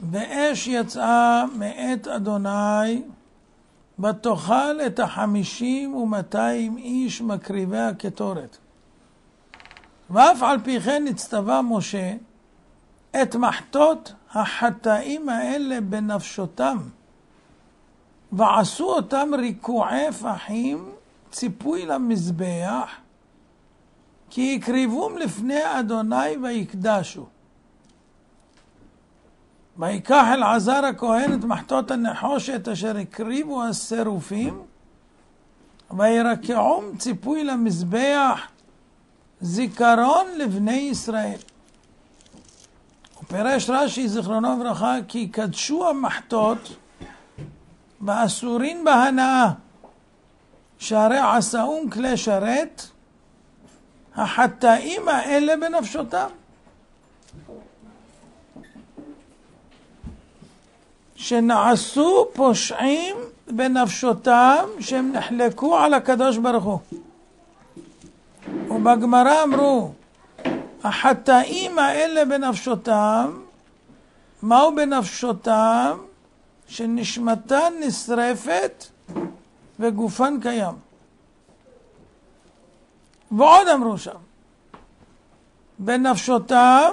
ואש יצאה מאת אדוני, ותאכל את החמישים ומאתיים איש מקריבי הקטורת. ואף על פי כן הצטווה משה את מחטות החטאים האלה בנפשותם, ועשו אותם ריקועי פחים, ציפוי למזבח, כי הקריבום לפני אדוני ויקדשו. ויקח אלעזר הכהן את מחטות הנחושת אשר הקריבו השרופים, וירקעום ציפוי למזבח, זיכרון לבני ישראל. פירש רש"י, זיכרונו לברכה, כי קדשו המחטות ואסורין בהנאה, שהרי עשאום כלי שרת, החטאים האלה בנפשותם. שנעשו פושעים בנפשותם, שהם נחלקו על הקדוש ברוך הוא. ובגמרא אמרו, החטאים האלה בנפשותם, מהו בנפשותם? שנשמתן נשרפת וגופן קיים. ועוד אמרו שם, בנפשותם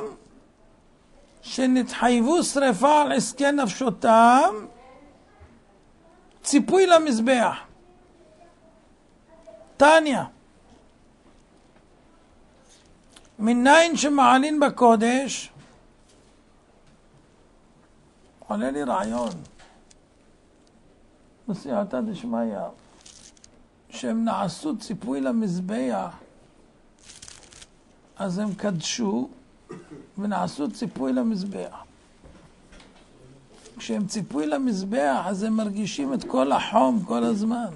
שנתחייבו שרפה על עסקי נפשותם, ציפוי למזבח. תניא מניין שמעלין בקודש, עולה לי רעיון, בסייעתא דשמיא, שהם נעשו ציפוי למזבח, אז הם קדשו ונעשו ציפוי למזבח. כשהם ציפוי למזבח, אז הם מרגישים את כל החום כל הזמן.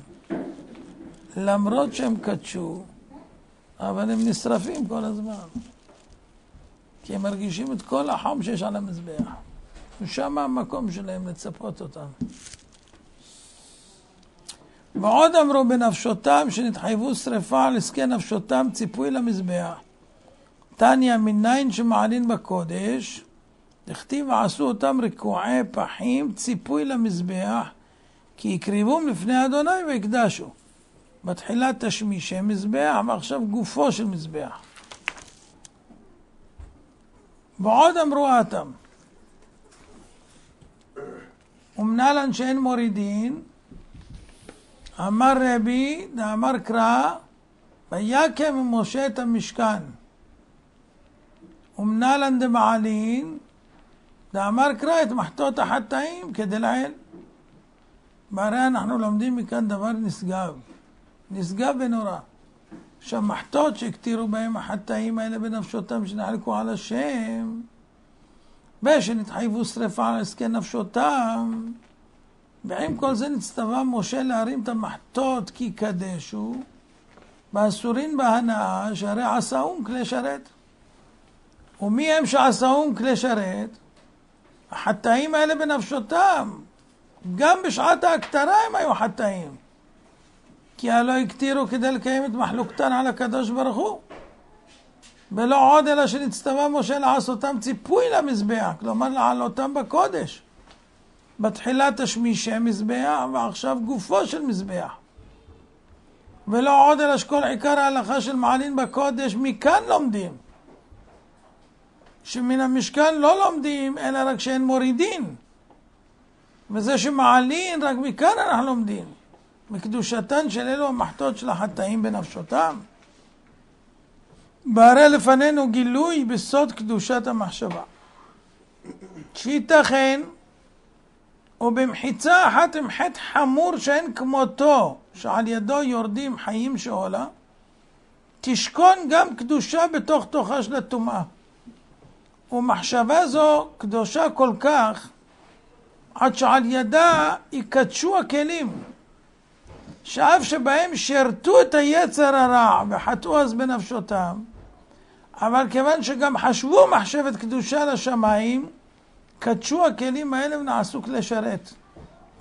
למרות שהם קדשו, אבל הם נשרפים כל הזמן. כי הם מרגישים את כל החום שיש על המזבח. ושם המקום שלהם לצפות אותם. ועוד אמרו בנפשותם שנתחייבו שרפה על עסקי נפשותם ציפוי למזבח. תניא מניין שמעלין בקודש, דכתיב ועשו אותם רקועי פחים ציפוי למזבח, כי הקריבום לפני אדוני ויקדשו. בתחילה תשמישי מזבח, ועכשיו גופו של מזבח. ועוד אמרו אטם, ומנלן שאין מורידין, אמר רבי, דאמר קרא, ויקם משה את המשכן. ומנלן דמעלין, דאמר קרא את מחטות החטאים כדלעיל. והרי אנחנו לומדים מכאן דבר נשגב. נשגב ונורא. שהמחטות שהקטירו בהם החטאים האלה בנפשותם שנחלקו על השם, ושנתחייבו שרפה על עסקי נפשותם, ועם כל זה נצטווה משה להרים את המחטות כי קדשו, באסורין בהנאה, שהרי עשאום כלי שרת. ומי הם שעשאום כלי שרת? החטאים האלה בנפשותם. גם בשעת ההקטרה הם היו חטאים. כי הלא הקטירו כדי לקיים את מחלוקתן על הקדוש ברוך הוא. ולא עוד אלא שנצטווה משה לעשותם ציפוי למזבח, כלומר לעלותם בקודש. בתחילה תשמישי מזבח, ועכשיו גופו של מזבח. ולא עוד אלא שכל עיקר ההלכה של מעלין בקודש, מכאן לומדים. שמן המשכן לא לומדים, אלא רק שאין מורידין. וזה שמעלין, רק מכאן אנחנו לומדים. מקדושתן של אלו המחטות של החטאים בנפשותם. והרי לפנינו גילוי בסוד קדושת המחשבה. שייתכן ובמחיצה אחת עם חטא חמור שאין כמותו, שעל ידו יורדים חיים שאולה, תשכון גם קדושה בתוך תוכה של הטומאה. ומחשבה זו קדושה כל כך, עד שעל ידה יקדשו הכלים. שאף שבהם שירתו את היצר הרע וחטאו אז בנפשותם, אבל כיוון שגם חשבו מחשבת קדושה לשמיים, קדשו הכלים האלה ונעשו כלי שרת.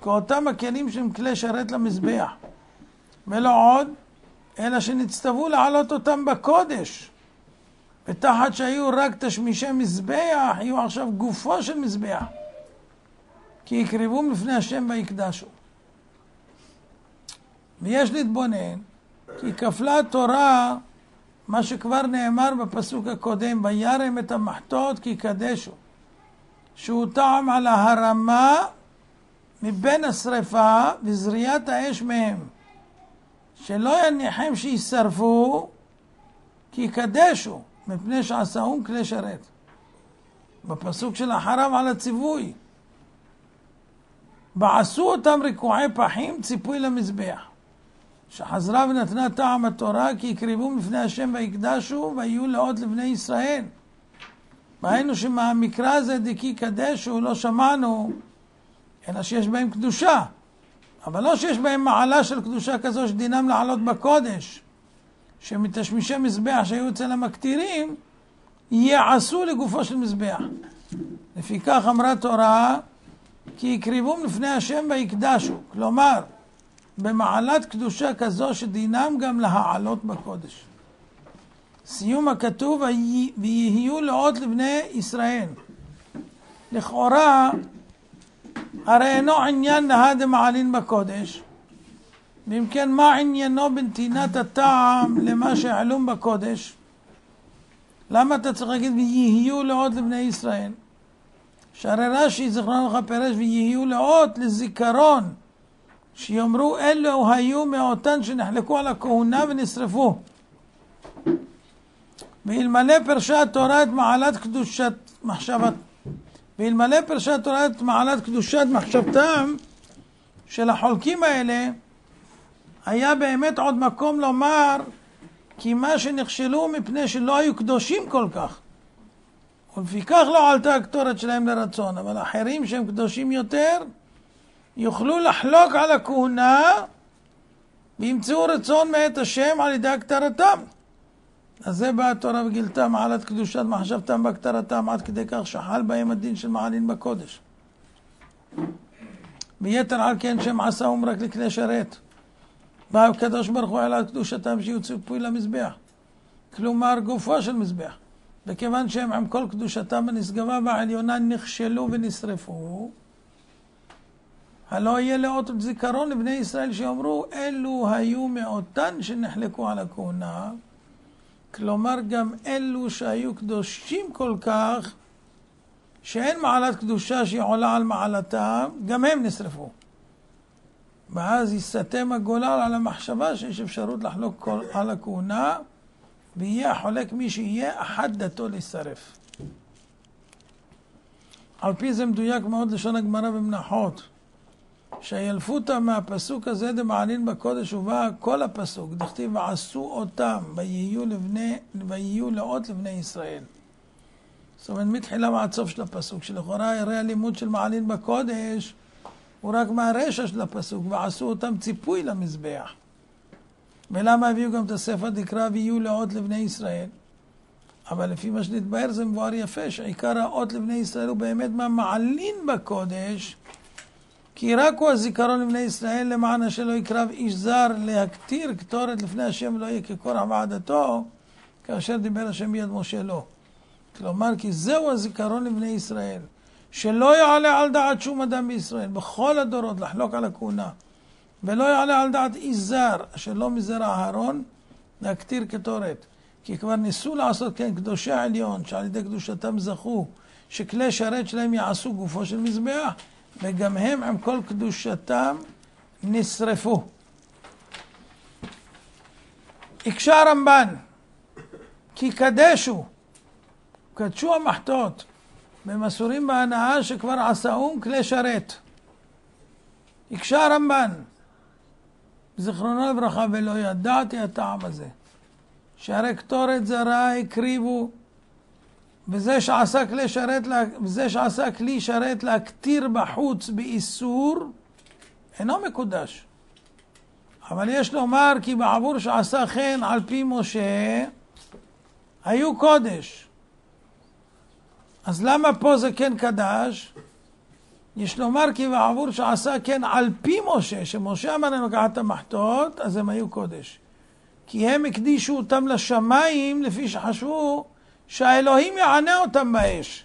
כאותם הכלים שהם כלי שרת למזבח. ולא עוד, אלא שנצטוו להעלות אותם בקודש. ותחת שהיו רק תשמישי מזבח, יהיו עכשיו גופו של מזבח. כי יקרבום לפני השם ויקדשו. ויש להתבונן, כי כפלה התורה מה שכבר נאמר בפסוק הקודם, וירם את המחטות כי יקדשו, שהוא טעם על ההרמה מבין השרפה וזריעת האש מהם, שלא יניחם שישרפו כי יקדשו, מפני שעשאום כלי שרת. בפסוק של אחריו על הציווי. בעשו אותם ריקועי פחים ציפוי למזבח. שחזרה ונתנה טעם התורה כי יקרבו מפני השם ויקדשו ויהיו לאות לבני ישראל. ראינו שמהמקרא הזה דקי קדשו לא שמענו אלא שיש בהם קדושה. אבל לא שיש בהם מעלה של קדושה כזו שדינם לעלות בקודש. שמתשמישי מזבח שהיו אצל המקטירים יעשו לגופו של מזבח. לפיכך אמרה תורה כי יקריבום לפני השם ויקדשו. כלומר, במעלת קדושה כזו שדינם גם להעלות בקודש. סיום הכתוב, ויהיו לאות לבני ישראל. לכאורה, הרי אינו עניין נהא דמעלין בקודש, ואם כן, מה עניינו בנתינת הטעם למה שהעלום בקודש? למה אתה צריך להגיד ויהיו לאות לבני ישראל? שהרי רש"י, זכרונו לך פירש, ויהיו לאות לזיכרון שיאמרו אלו היו מאותן שנחלקו על הכהונה ונשרפו. ואלמלא פרשה התורה את מעלת קדושת מחשבת ואלמלא פרשה התורה את מעלת קדושת מחשבתם של החולקים האלה היה באמת עוד מקום לומר כי מה שנכשלו מפני שלא היו קדושים כל כך ולפיכך לא עלתה הקטורת שלהם לרצון אבל אחרים שהם קדושים יותר יוכלו לחלוק על הכהונה וימצאו רצון מאת השם על ידי הכתרתם. אז זה באה התורה וגילתה מעלת קדושת מחשבתם בהכתרתם עד כדי כך שחל בהם הדין של מעלין בקודש. ויתר על כן שם עשאום רק לכלי שרת. בא הקדוש ברוך הוא על קדושתם שיהיו ציפוי למזבח. כלומר גופו של מזבח. וכיוון שהם עם כל קדושתם הנשגבה והעליונה נכשלו ונשרפו, הלא יהיה לאות זיכרון לבני ישראל שיאמרו אלו היו מאותן שנחלקו על הכהונה, כלומר גם אלו שהיו קדושים כל כך שאין מעלת קדושה שהיא עולה על מעלתם, גם הם נשרפו. ואז יסתם הגולל על המחשבה שיש אפשרות לחלוק על הכהונה ויהיה החולק מי שיהיה, אחת דתו להישרף. על פי זה מדויק מאוד לשון הגמרא במנחות. שהילפותא מהפסוק הזה דמעלין בקודש ובא כל הפסוק, דכתיב ועשו אותם ויהיו, לבני, ויהיו לאות לבני ישראל. זאת אומרת מתחילה ועד סוף של הפסוק, שלכאורה הרי הלימוד של מעלין בקודש הוא רק מהרשע של הפסוק, ועשו אותם ציפוי למזבח. ולמה הביאו גם את הספר דקרא ויהיו לאות לבני ישראל? אבל לפי מה שנתבהר זה מבואר יפה, שעיקר האות לבני ישראל הוא באמת מה מעלין בקודש, כי רק הוא הזיכרון לבני ישראל למען אשר לא יקרב איש זר להקטיר קטורת לפני השם ולא יהיה כקורח ועדתו, כאשר דיבר השם ביד משה לו. כלומר, כי זהו הזיכרון לבני ישראל, שלא יעלה על דעת שום אדם בישראל, בכל הדורות, לחלוק על הכהונה, ולא יעלה על דעת איש זר, אשר לא מזרע אהרון, להקטיר קטורת. כי כבר ניסו לעשות כן קדושי העליון, שעל ידי קדושתם זכו, שכלי שרת שלהם יעשו גופו של מזבח, וגם הם עם כל קדושתם נשרפו. הקשה הרמב"ן, כי קדשו, קדשו המחטות, במסורים בהנאה שכבר עשאום כלי שרת. הקשה הרמב"ן, זיכרונו לברכה, ולא ידעתי הטעם הזה, שהרי קטורת זרה הקריבו וזה שעשה כלי שרת, וזה שעשה כלי שרת להקטיר בחוץ באיסור, אינו מקודש. אבל יש לומר כי בעבור שעשה כן על פי משה, היו קודש. אז למה פה זה כן קדש? יש לומר כי בעבור שעשה כן על פי משה, שמשה אמר להם לקחת את המחטות, אז הם היו קודש. כי הם הקדישו אותם לשמיים לפי שחשבו שהאלוהים יענה אותם באש.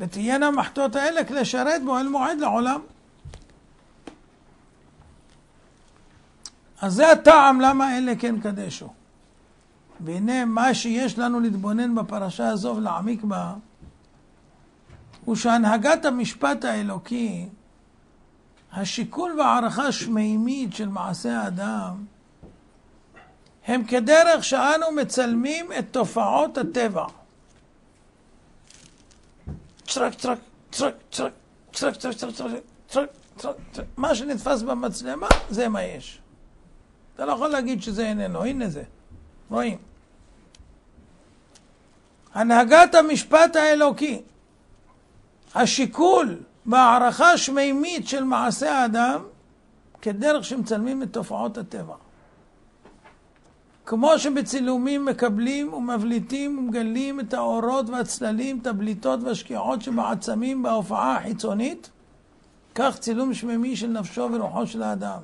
ותהיינה המחתות האלה כדי לשרת באוהל מועד לעולם. אז זה הטעם למה אלה כן קדשו. והנה מה שיש לנו להתבונן בפרשה הזו ולהעמיק בה, הוא שהנהגת המשפט האלוקי, השיקול והערכה השמימית של מעשה האדם, הם כדרך שאנו מצלמים את תופעות הטבע. צ'רק, צ'רק, צ'רק, צ'רק, צ'רק, צ'רק, צ'רק, צ'רק, צ'רק, צ'רק, מה שנתפס במצלמה, זה מה יש. אתה לא יכול להגיד שזה איננו, הנה זה, רואים. הנהגת המשפט האלוקי, השיקול והערכה שמימית של מעשה האדם, כדרך שמצלמים את תופעות הטבע. כמו שבצילומים מקבלים ומבליטים ומגלים את האורות והצללים, את הבליטות והשקיעות שבעצמים בהופעה החיצונית, כך צילום שמימי של נפשו ורוחו של האדם.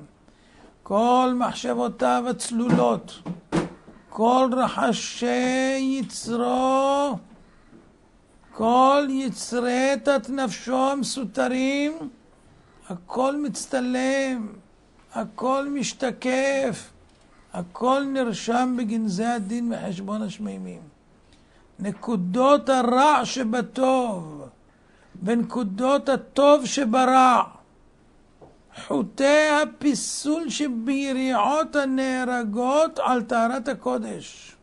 כל מחשבותיו הצלולות, כל רחשי יצרו, כל יצרי תת נפשו המסותרים, הכל מצטלם, הכל משתקף. הכל נרשם בגנזי הדין מחשבון השמימים. נקודות הרע שבטוב ונקודות הטוב שברע. חוטי הפיסול שביריעות הנהרגות על טהרת הקודש.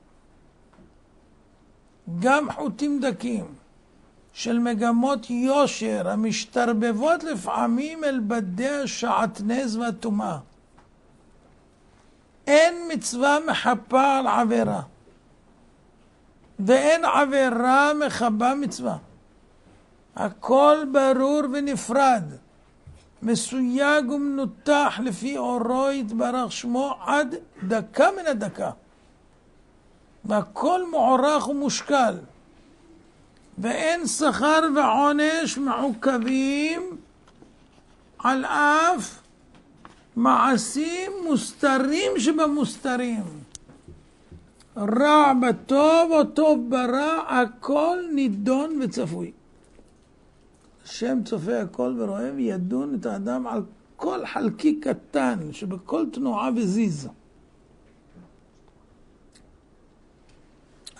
גם חוטים דקים של מגמות יושר המשתרבבות לפעמים אל בדי השעטנז והטומאה. אין מצווה מחפה על עבירה, ואין עבירה מכבה מצווה. הכל ברור ונפרד, מסויג ומנותח לפי אורו יתברך שמו עד דקה מן הדקה. והכל מוערך ומושקל, ואין שכר ועונש מעוכבים על אף מעשים מוסתרים שבמוסתרים. רע בטוב או טוב ברע, הכל נידון וצפוי. השם צופה הכל ורואה וידון את האדם על כל חלקי קטן שבכל תנועה וזיז.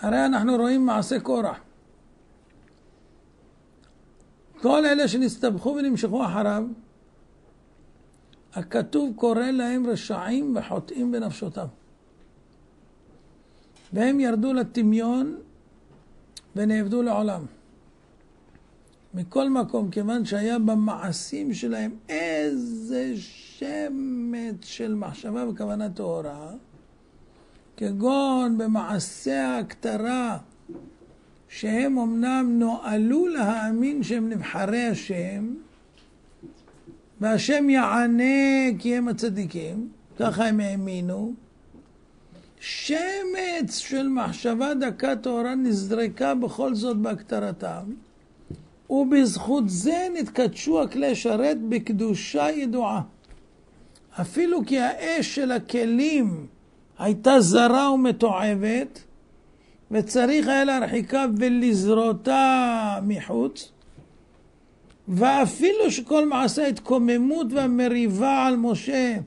הרי אנחנו רואים מעשה קורח. כל אלה שנסתבכו ונמשכו אחריו, הכתוב קורא להם רשעים וחוטאים בנפשותם. והם ירדו לטמיון ונאבדו לעולם. מכל מקום, כיוון שהיה במעשים שלהם איזה שמץ של מחשבה וכוונה טהורה, כגון במעשי ההקטרה, שהם אמנם נועלו להאמין שהם נבחרי השם, והשם יענה כי הם הצדיקים, ככה הם האמינו. שמץ של מחשבה דקה טהורה נזרקה בכל זאת בהקטרתם, ובזכות זה נתקדשו הכלי שרת בקדושה ידועה. אפילו כי האש של הכלים הייתה זרה ומתועבת, וצריך היה להרחיקה ולזרותה מחוץ, ואפילו שכל מעשה ההתקוממות והמריבה על משה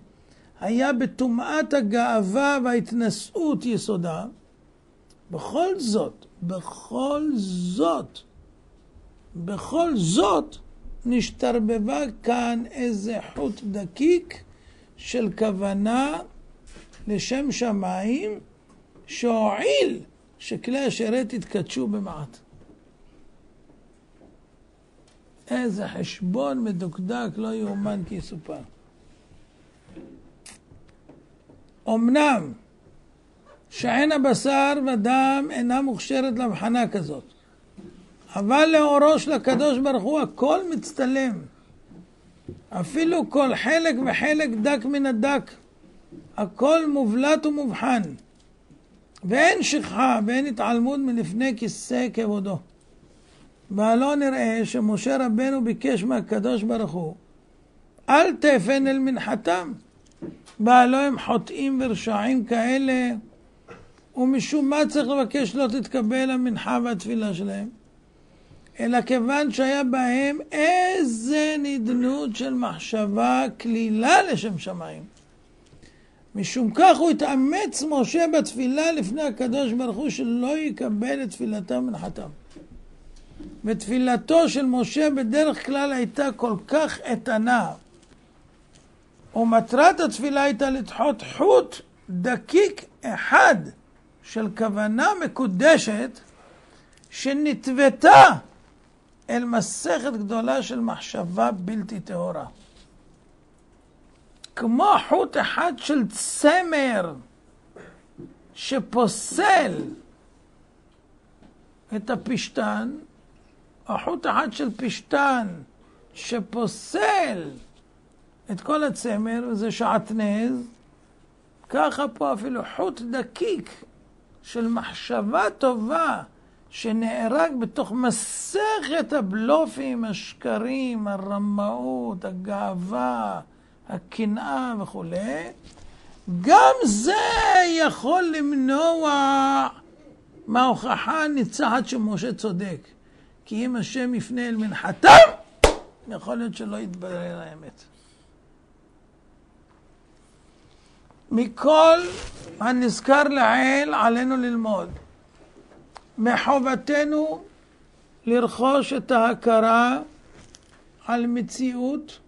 היה בטומאת הגאווה וההתנשאות יסודה, בכל זאת, בכל זאת, בכל זאת, נשתרבבה כאן איזה חוט דקיק של כוונה לשם שמיים שהועיל שכלי השרת יתקדשו במעט. איזה חשבון מדוקדק לא יאומן כי יסופר. אמנם שעין הבשר ודם אינה מוכשרת להבחנה כזאת, אבל לאורו של הקדוש ברוך הוא הכל מצטלם. אפילו כל חלק וחלק דק מן הדק, הכל מובלט ומובחן. ואין שכחה ואין התעלמות מלפני כיסא כבודו. ולא נראה שמשה רבנו ביקש מהקדוש ברוך הוא, אל תפן אל מנחתם. והלא הם חוטאים ורשעים כאלה, ומשום מה צריך לבקש לא תתקבל המנחה והתפילה שלהם? אלא כיוון שהיה בהם איזה נדנות של מחשבה כלילה לשם שמיים. משום כך הוא התאמץ משה בתפילה לפני הקדוש ברוך הוא שלא יקבל את תפילתם מנחתם. ותפילתו של משה בדרך כלל הייתה כל כך איתנה. ומטרת התפילה הייתה לדחות חוט דקיק אחד של כוונה מקודשת שנטוותה אל מסכת גדולה של מחשבה בלתי טהורה. כמו חוט אחד של צמר שפוסל את הפשתן, או חוט אחד של פשתן שפוסל את כל הצמר, וזה שעטנז, ככה פה אפילו חוט דקיק של מחשבה טובה שנהרג בתוך מסכת הבלופים, השקרים, הרמאות, הגאווה, הקנאה וכולי, גם זה יכול למנוע מההוכחה הניצחת שמשה צודק. כי אם השם יפנה אל מנחתם, יכול להיות שלא יתברר האמת. מכל הנזכר לעיל עלינו ללמוד. מחובתנו לרכוש את ההכרה על מציאות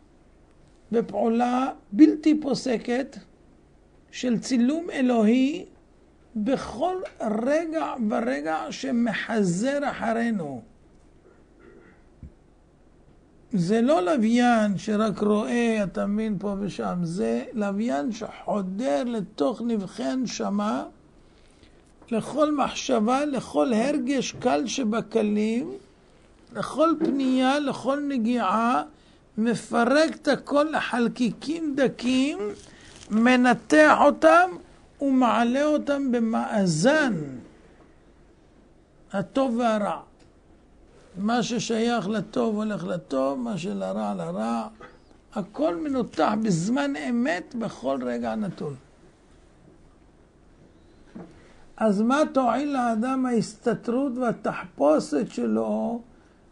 ופעולה בלתי פוסקת של צילום אלוהי בכל רגע ורגע שמחזר אחרינו. זה לא לוויין שרק רואה, אתה מבין, פה ושם, זה לוויין שחודר לתוך נבחי הנשמה, לכל מחשבה, לכל הרגש קל שבקלים, לכל פנייה, לכל נגיעה, מפרק את הכל לחלקיקים דקים, מנתח אותם ומעלה אותם במאזן הטוב והרע. מה ששייך לטוב הולך לטוב, מה שלרע לרע. הכל מנותח בזמן אמת בכל רגע נתון. אז מה תועיל לאדם ההסתתרות והתחפושת שלו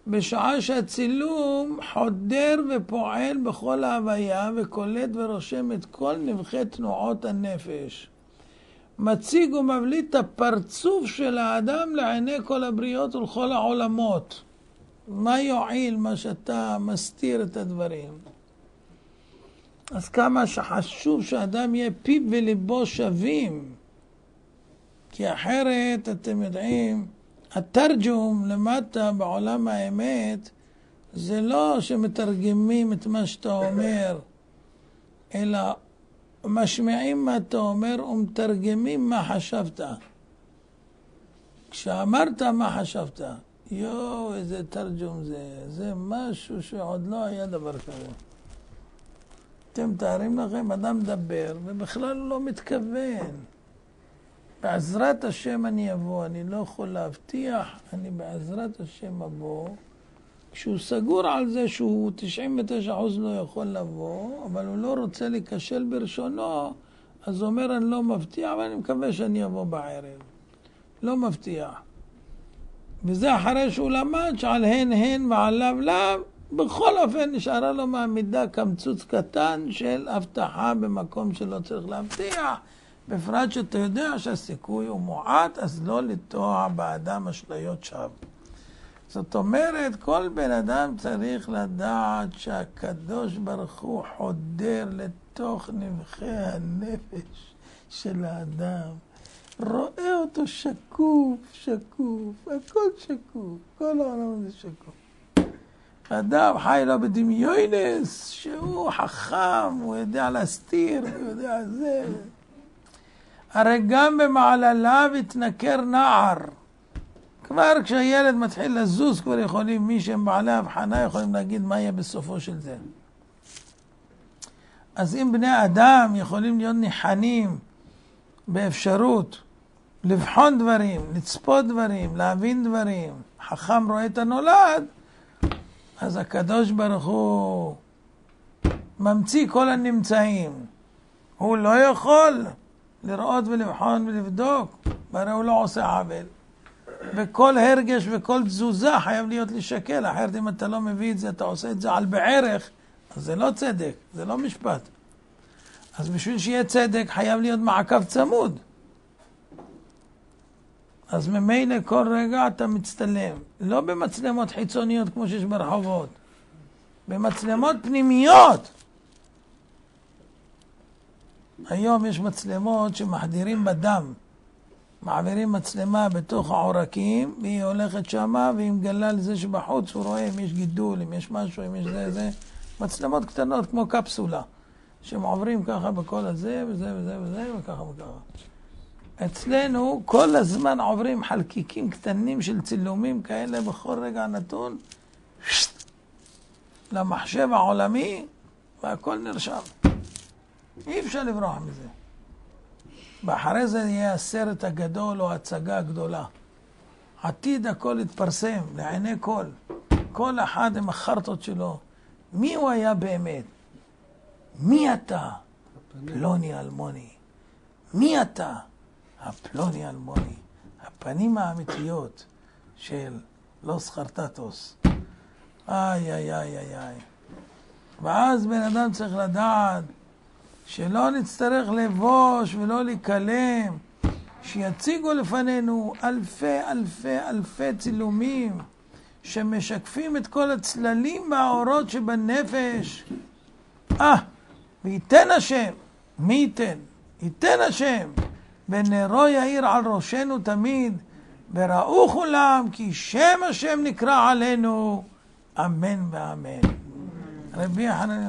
בשעה שהצילום חודר ופועל בכל ההוויה וקולט ורושם את כל נבחי תנועות הנפש. מציג ומבליט את הפרצוף של האדם לעיני כל הבריות ולכל העולמות. מה יועיל מה שאתה מסתיר את הדברים? אז כמה שחשוב שאדם יהיה פיו וליבו שווים. כי אחרת, אתם יודעים, התרג'ום למטה בעולם האמת זה לא שמתרגמים את מה שאתה אומר, אלא משמיעים מה אתה אומר ומתרגמים מה חשבת. כשאמרת מה חשבת, יואו, איזה תרג'ום זה, זה משהו שעוד לא היה דבר כזה. אתם מתארים לכם, אדם מדבר ובכלל לא מתכוון. בעזרת השם אני אבוא, אני לא יכול להבטיח, אני בעזרת השם אבוא. כשהוא סגור על זה שהוא 99% לא יכול לבוא, אבל הוא לא רוצה להיכשל בראשונו, אז הוא אומר, אני לא מבטיח, אבל אני מקווה שאני אבוא בערב. לא מבטיח. וזה אחרי שהוא למד שעל הן הן ועל לאו לאו, בכל אופן נשארה לו מהמידה קמצוץ קטן של הבטחה במקום שלא צריך להבטיח. בפרט שאתה יודע שהסיכוי הוא מועט, אז לא לטוע באדם אשליות שווא. זאת אומרת, כל בן אדם צריך לדעת שהקדוש ברוך הוא חודר לתוך נבחי הנפש של האדם. רואה אותו שקוף, שקוף, הכל שקוף, כל העולם הזה שקוף. אדם חי לו בדמיונס, שהוא חכם, הוא יודע להסתיר, הוא יודע זה. הרי גם במעלליו התנכר נער. כבר כשהילד מתחיל לזוז, כבר יכולים, מי שהם בעלי הבחנה, יכולים להגיד מה יהיה בסופו של זה. אז אם בני אדם יכולים להיות ניחנים באפשרות לבחון דברים, לצפות דברים, להבין דברים, חכם רואה את הנולד, אז הקדוש ברוך הוא ממציא כל הנמצאים. הוא לא יכול לראות ולבחון ולבדוק, והרי הוא לא עושה עוול. וכל הרגש וכל תזוזה חייב להיות לי שקל, אחרת אם אתה לא מביא את זה, אתה עושה את זה על בערך, אז זה לא צדק, זה לא משפט. אז בשביל שיהיה צדק חייב להיות מעקב צמוד. אז ממילא כל רגע אתה מצטלם, לא במצלמות חיצוניות כמו שיש ברחובות, במצלמות פנימיות. היום יש מצלמות שמחדירים בדם. מעבירים מצלמה בתוך העורקים, והיא הולכת שמה, והיא מגלה לזה שבחוץ הוא רואה אם יש גידול, אם יש משהו, אם יש זה, זה. מצלמות קטנות כמו קפסולה, שהם עוברים ככה בכל הזה, וזה וזה וזה, וככה וככה. אצלנו כל הזמן עוברים חלקיקים קטנים של צילומים כאלה בכל רגע נתון למחשב העולמי, והכל נרשם. אי אפשר לברוח מזה. ואחרי זה יהיה הסרט הגדול או ההצגה הגדולה. עתיד הכל יתפרסם לעיני כל. כל אחד עם החרטות שלו. מי הוא היה באמת? מי אתה? פלוני אלמוני. מי אתה? הפלוני אלמוני. הפנים האמיתיות של לוס חרטטוס. איי, איי, איי, איי, איי. ואז בן אדם צריך לדעת שלא נצטרך לבוש ולא להיכלם, שיציגו לפנינו אלפי אלפי אלפי צילומים שמשקפים את כל הצללים והאורות שבנפש. אה, וייתן השם, מי ייתן? ייתן השם, ונרו יאיר על ראשנו תמיד, וראו כולם כי שם השם נקרא עלינו, אמן ואמן. רבי יחנן